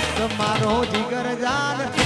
દોસ્ત મારો જીગર જાન.